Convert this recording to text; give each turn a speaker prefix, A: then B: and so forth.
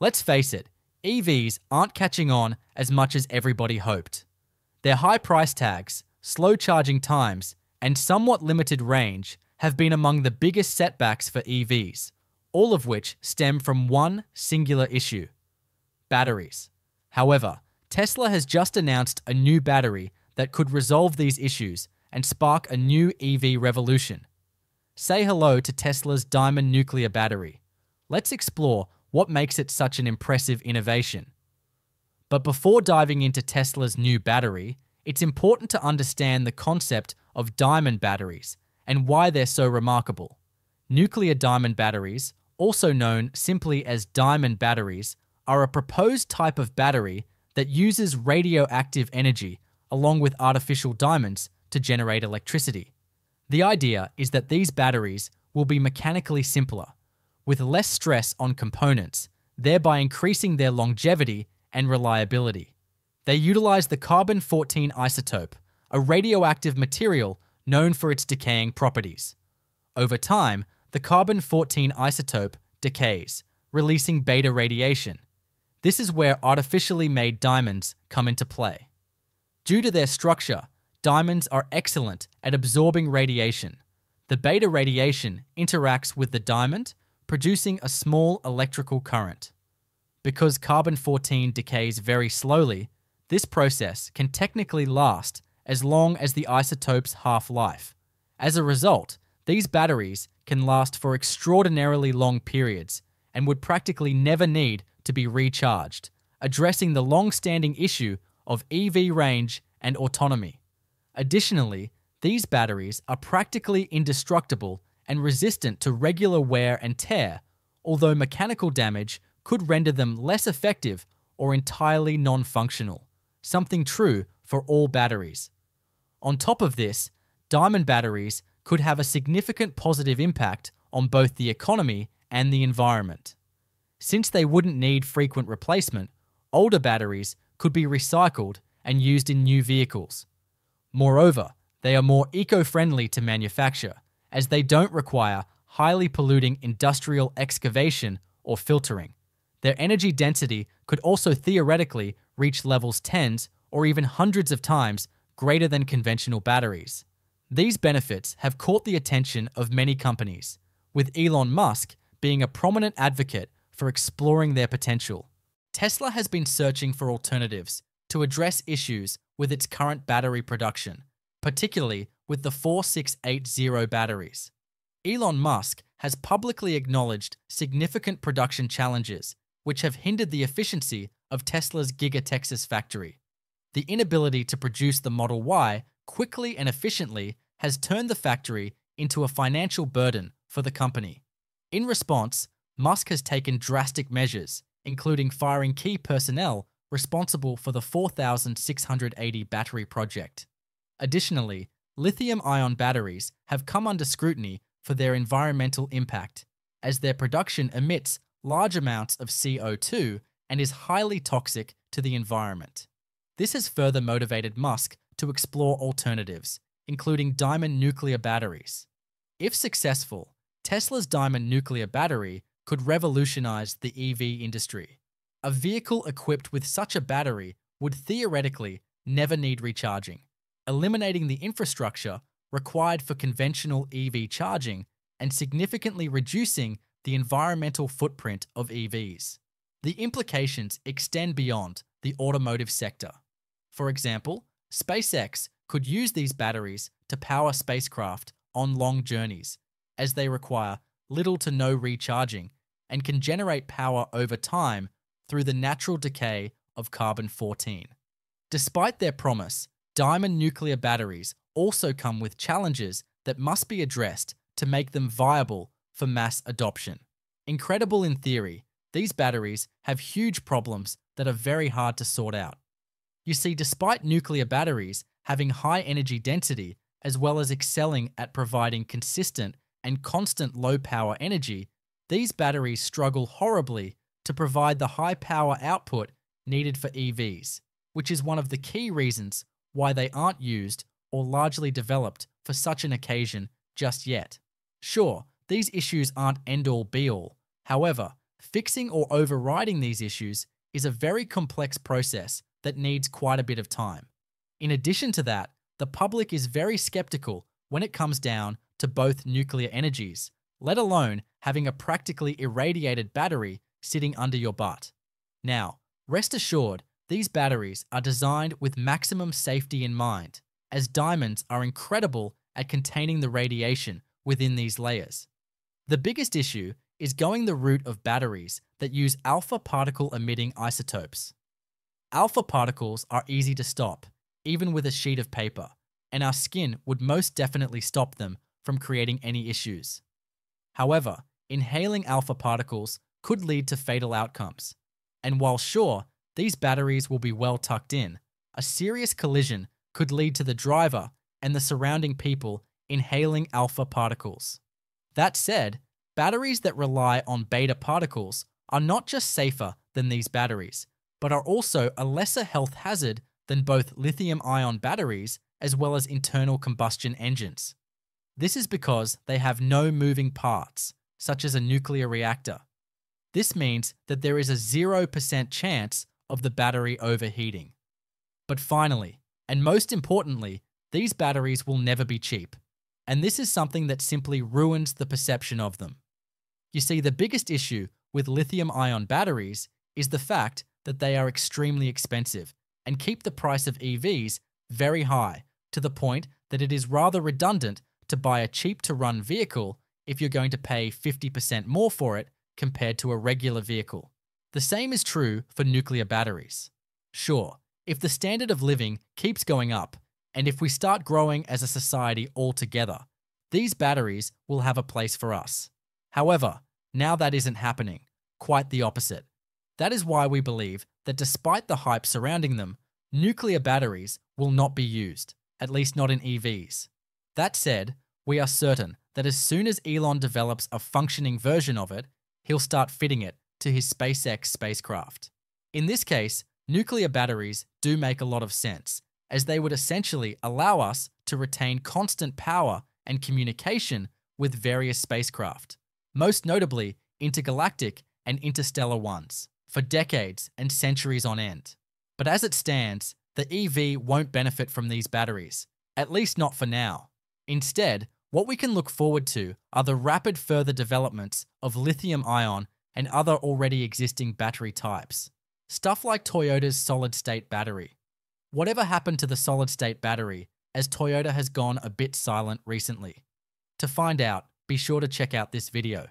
A: Let's face it, EVs aren't catching on as much as everybody hoped. Their high price tags, slow charging times, and somewhat limited range have been among the biggest setbacks for EVs, all of which stem from one singular issue batteries. However, Tesla has just announced a new battery that could resolve these issues and spark a new EV revolution. Say hello to Tesla's Diamond Nuclear Battery. Let's explore what makes it such an impressive innovation. But before diving into Tesla's new battery, it's important to understand the concept of diamond batteries and why they're so remarkable. Nuclear diamond batteries, also known simply as diamond batteries, are a proposed type of battery that uses radioactive energy along with artificial diamonds to generate electricity. The idea is that these batteries will be mechanically simpler, with less stress on components, thereby increasing their longevity and reliability. They utilize the carbon 14 isotope, a radioactive material known for its decaying properties. Over time, the carbon 14 isotope decays, releasing beta radiation. This is where artificially made diamonds come into play. Due to their structure, diamonds are excellent at absorbing radiation. The beta radiation interacts with the diamond, producing a small electrical current. Because carbon 14 decays very slowly, this process can technically last as long as the isotope's half life. As a result, these batteries can last for extraordinarily long periods and would practically never need to be recharged, addressing the long standing issue of EV range and autonomy. Additionally, these batteries are practically indestructible and resistant to regular wear and tear, although mechanical damage could render them less effective or entirely non functional, something true for all batteries. On top of this, diamond batteries could have a significant positive impact on both the economy and the environment. Since they wouldn't need frequent replacement, older batteries could be recycled and used in new vehicles. Moreover, they are more eco friendly to manufacture, as they don't require highly polluting industrial excavation or filtering. Their energy density could also theoretically reach levels tens or even hundreds of times greater than conventional batteries. These benefits have caught the attention of many companies, with Elon Musk being a prominent advocate for exploring their potential. Tesla has been searching for alternatives to address issues with its current battery production, particularly with the 4680 batteries. Elon Musk has publicly acknowledged significant production challenges which have hindered the efficiency of Tesla's Giga Texas factory. The inability to produce the Model Y quickly and efficiently has turned the factory into a financial burden for the company. In response, Musk has taken drastic measures, including firing key personnel responsible for the 4680 battery project. Additionally, lithium ion batteries have come under scrutiny for their environmental impact, as their production emits large amounts of CO2 and is highly toxic to the environment. This has further motivated Musk to explore alternatives, including diamond nuclear batteries. If successful, Tesla's diamond nuclear battery could revolutionize the EV industry. A vehicle equipped with such a battery would theoretically never need recharging, eliminating the infrastructure required for conventional EV charging and significantly reducing the environmental footprint of EVs. The implications extend beyond the automotive sector. For example, SpaceX could use these batteries to power spacecraft on long journeys, as they require little to no recharging and can generate power over time through the natural decay of carbon 14. Despite their promise, diamond nuclear batteries also come with challenges that must be addressed to make them viable for mass adoption. Incredible in theory, these batteries have huge problems that are very hard to sort out. You see, despite nuclear batteries having high energy density as well as excelling at providing consistent and constant low power energy, these batteries struggle horribly to provide the high power output needed for EVs, which is one of the key reasons why they aren't used or largely developed for such an occasion just yet. Sure, these issues aren't end all be all. However, fixing or overriding these issues is a very complex process that needs quite a bit of time. In addition to that, the public is very skeptical when it comes down to both nuclear energies, let alone having a practically irradiated battery sitting under your butt. Now, rest assured, these batteries are designed with maximum safety in mind, as diamonds are incredible at containing the radiation within these layers. The biggest issue is going the route of batteries that use alpha particle emitting isotopes. Alpha particles are easy to stop, even with a sheet of paper, and our skin would most definitely stop them from creating any issues. However, inhaling alpha particles could lead to fatal outcomes. And while sure, these batteries will be well tucked in, a serious collision could lead to the driver and the surrounding people inhaling alpha particles. That said, batteries that rely on beta particles are not just safer than these batteries, but are also a lesser health hazard than both lithium ion batteries as well as internal combustion engines. This is because they have no moving parts, such as a nuclear reactor. This means that there is a 0% chance of the battery overheating. But finally, and most importantly, these batteries will never be cheap. And this is something that simply ruins the perception of them. You see, the biggest issue with lithium ion batteries is the fact that they are extremely expensive and keep the price of EVs very high to the point that it is rather redundant to buy a cheap to run vehicle if you're going to pay 50% more for it compared to a regular vehicle. The same is true for nuclear batteries. Sure, if the standard of living keeps going up, and if we start growing as a society altogether, these batteries will have a place for us. However, now that isn't happening, quite the opposite. That is why we believe that despite the hype surrounding them, nuclear batteries will not be used, at least not in EVs. That said, we are certain that as soon as Elon develops a functioning version of it, he'll start fitting it to his SpaceX spacecraft. In this case, nuclear batteries do make a lot of sense, as they would essentially allow us to retain constant power and communication with various spacecraft, most notably intergalactic and interstellar ones for decades and centuries on end. But as it stands, the EV won't benefit from these batteries, at least not for now. Instead, what we can look forward to are the rapid further developments of lithium ion and other already existing battery types. Stuff like Toyota's solid state battery. Whatever happened to the solid state battery, as Toyota has gone a bit silent recently? To find out, be sure to check out this video.